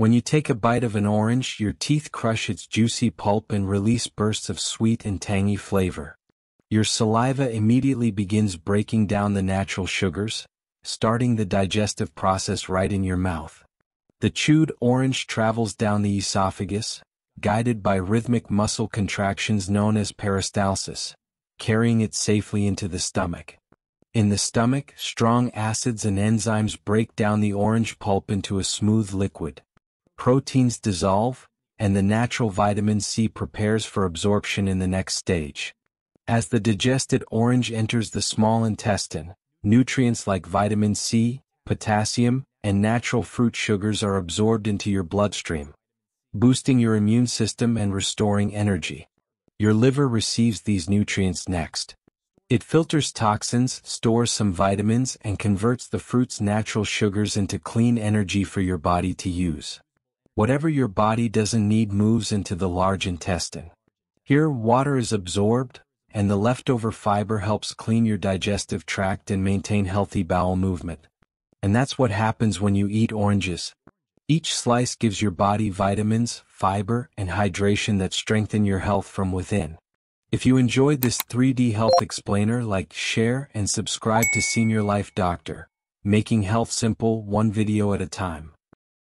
When you take a bite of an orange, your teeth crush its juicy pulp and release bursts of sweet and tangy flavor. Your saliva immediately begins breaking down the natural sugars, starting the digestive process right in your mouth. The chewed orange travels down the esophagus, guided by rhythmic muscle contractions known as peristalsis, carrying it safely into the stomach. In the stomach, strong acids and enzymes break down the orange pulp into a smooth liquid. Proteins dissolve, and the natural vitamin C prepares for absorption in the next stage. As the digested orange enters the small intestine, nutrients like vitamin C, potassium, and natural fruit sugars are absorbed into your bloodstream, boosting your immune system and restoring energy. Your liver receives these nutrients next. It filters toxins, stores some vitamins, and converts the fruit's natural sugars into clean energy for your body to use. Whatever your body doesn't need moves into the large intestine. Here, water is absorbed, and the leftover fiber helps clean your digestive tract and maintain healthy bowel movement. And that's what happens when you eat oranges. Each slice gives your body vitamins, fiber, and hydration that strengthen your health from within. If you enjoyed this 3D health explainer, like, share, and subscribe to Senior Life Doctor, making health simple one video at a time.